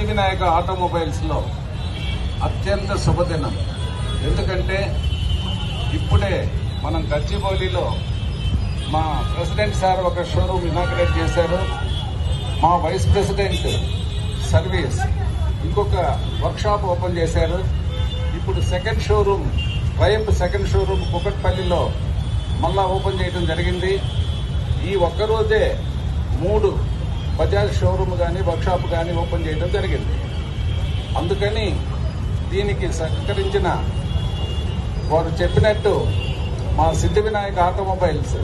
సిద్ధి వినాయక ఆటోమొబైల్స్లో అత్యంత శుభదినం. ఎందుకంటే ఇప్పుడే మనం గచ్చిబౌలిలో మా ప్రెసిడెంట్ సార్ ఒక షోరూమ్ ఇనాగ్రేట్ చేశారు. మా వైస్ ప్రెసిడెంట్ సర్వీస్ ఇంకొక వర్క్షాప్ ఓపెన్ చేశారు. ఇప్పుడు సెకండ్ షోరూమ్ వైఎంప్ సెకండ్ షోరూమ్ కుకట్పల్లిలో మళ్ళా ఓపెన్ చేయడం జరిగింది. ఈ ఒక్కరోజే మూడు బజాజ్ షోరూమ్ కానీ వర్క్షాప్ కానీ ఓపెన్ చేయడం జరిగింది. అందుకని దీనికి సహకరించిన వారు చెప్పినట్టు మా సిద్ధి వినాయక ఆటోమొబైల్స్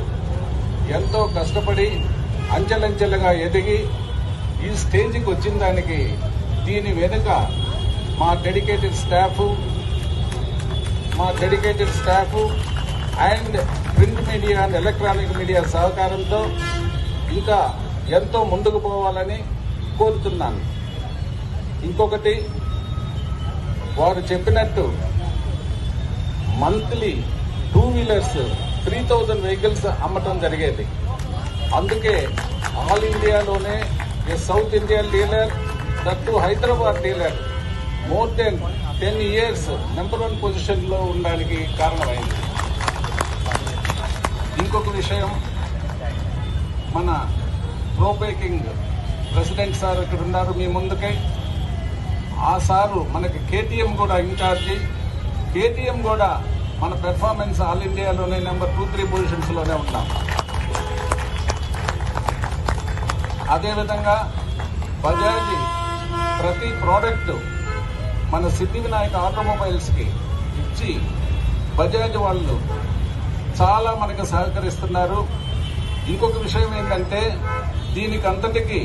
ఎంతో కష్టపడి అంచెలంచెలుగా ఎదిగి ఈ స్టేజ్కి వచ్చిన దానికి దీని వెనుక మా డెడికేటెడ్ స్టాఫ్ మా dedicated staff and print media and electronic media సహకారంతో ఇంకా ఎంతో ముందుకు పోవాలని కోరుతున్నాను. ఇంకొకటి వారు చెప్పినట్టు monthly two wheelers three thousand vehicles అమ్మటం జరిగేది. అందుకే ఆల్ ఇండియాలోనే a south India dealer that Hyderabad dealer more than ten years number one పొజిషన్లో ఉండడానికి కారణమైంది. ఇంకొక విషయం మన ప్రో బేకింగ్ ప్రెసిడెంట్ సార్ ఇక్కడ ఉన్నారు మీ ముందుకే. ఆ సారు మనకి కేటీఎం కూడా ఇన్ఛార్జి కేటీఎం కూడా మన పెర్ఫార్మెన్స్ ఆల్ ఇండియాలోనే నెంబర్ టూ త్రీ పొజిషన్స్లోనే ఉన్నాం. అదేవిధంగా బజాజ్ ప్రతి ప్రోడక్ట్ మన సిద్ధి వినాయక ఆటోమొబైల్స్కి ఇచ్చి బజాజ్ వాళ్ళు చాలా మనకు సహకరిస్తున్నారు. ఇంకొక విషయం ఏంటంటే దీనికి అంతటికి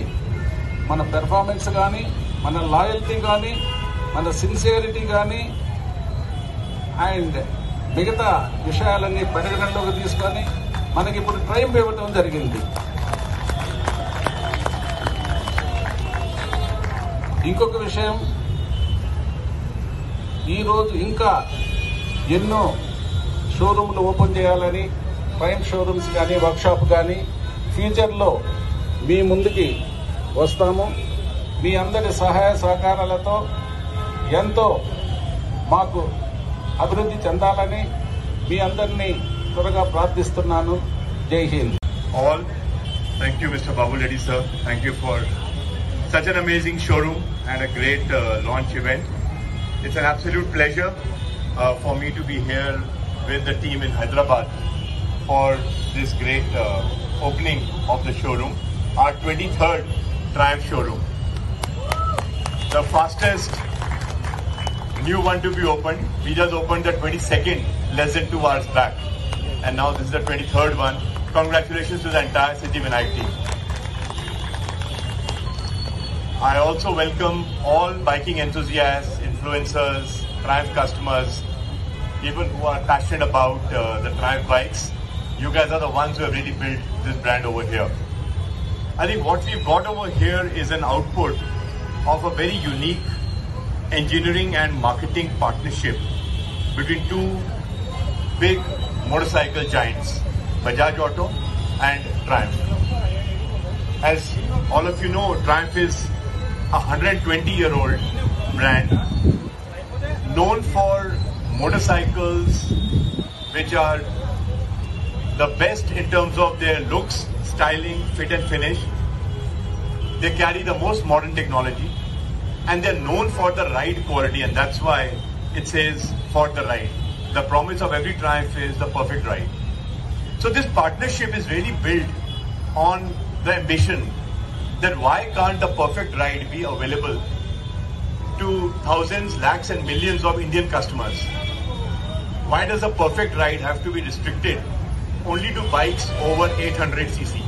మన పెర్ఫార్మెన్స్ కానీ మన లాయల్టీ కానీ మన సిన్సియరిటీ కానీ అండ్ మిగతా విషయాలన్నీ పరిగణనలోకి తీసుకొని మనకి ఇప్పుడు ట్రైన్ ఇవ్వటం జరిగింది. ఇంకొక విషయం ఈరోజు ఇంకా ఎన్నో షోరూమ్లు ఓపెన్ చేయాలని ట్రైన్ షోరూమ్స్ కానీ వర్క్షాప్ కానీ ఫ్యూచర్లో మీ ముందుకి వస్తాము. మీ అందరి సహాయ సహకారాలతో ఎంతో మాకు అభివృద్ధి చెందాలని మీ అందరినీ త్వరగా ప్రార్థిస్తున్నాను. జై Hind. All thank you mister Babu Reddy sir thank you for such an amazing showroom and a great launch event it's an absolute pleasure for me to be here with the team in Hyderabad for this great uh, opening of the showroom, our 23rd Triumph showroom. The fastest new one to be opened. We just opened the 22nd less than two hours back. And now this is the 23rd one. Congratulations to the entire Siddi Vinayak team. I also welcome all biking enthusiasts, influencers, Triumph customers, even who are passionate about uh, the Triumph bikes. You guys are the ones who have really built this brand over here. I think what we've got over here is an output of a very unique engineering and marketing partnership between two big motorcycle giants, Bajaj Auto and Triumph. As all of you know, Triumph is a 120 year old brand known for motorcycles which are the best in terms of their looks, styling, fit and finish. They carry the most modern technology and they're known for the ride quality and that's why it says for the ride. The promise of every Triumph is the perfect ride. So this partnership is really built on the ambition that why can't the perfect ride be available to thousands, lakhs and millions of Indian customers? Why does a perfect ride have to be restricted only to bikes over 800cc?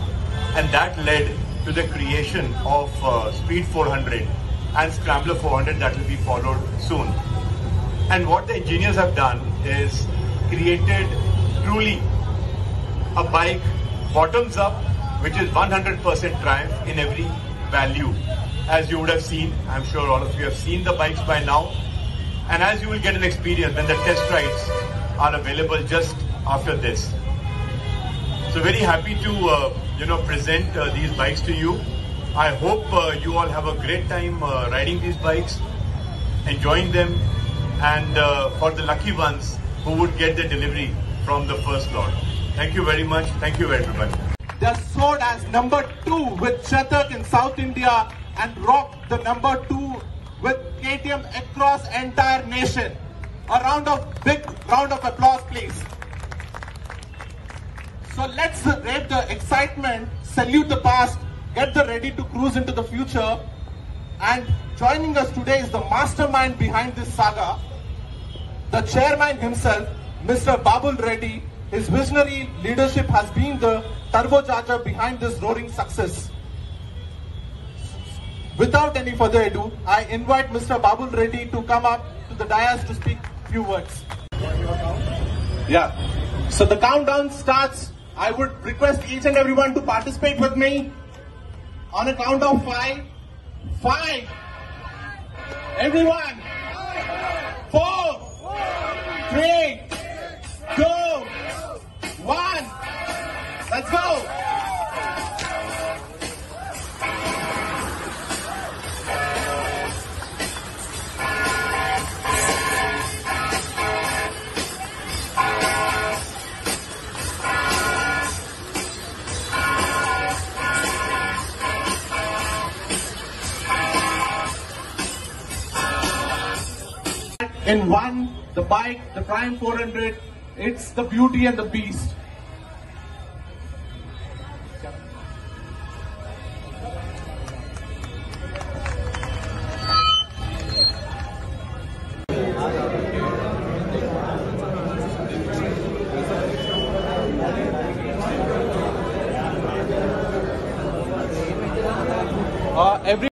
And that led to the creation of uh, Speed 400 and Scrambler 400 that will be followed soon. And what the engineers have done is created truly a bike bottoms up, which is 100% triumph in every value. As you would have seen, I'm sure all of you have seen the bikes by now. And as you will get an experience when the test rides are available just after this. So very happy to uh, you know present uh, these bikes to you. I hope uh, you all have a great time riding these bikes, enjoying them, and for the lucky ones who would get the delivery from the first lot. Thank you very much. Thank you everybody. They're sold as number two with Chetak in South India and Rock the number two with KTM across entire nation. A round of big round of applause, please. So let's rate the excitement, salute the past, get the ready to cruise into the future. And joining us today is the mastermind behind this saga, the chairman himself, Mr. Babul Reddy. His visionary leadership has been the turbocharger behind this roaring success. Without any further ado, I invite Mr. Babul Reddy to come up to the dais to speak a few words. Yeah. So the countdown starts. I would request each and everyone to participate with me on a count of five. Five. Everyone. Four. Three. In one, the bike, the Triumph 400, it's the beauty and the beast. Uh, every